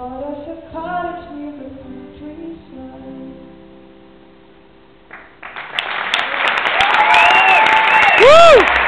Thought us a cottage near the countryside. Woo!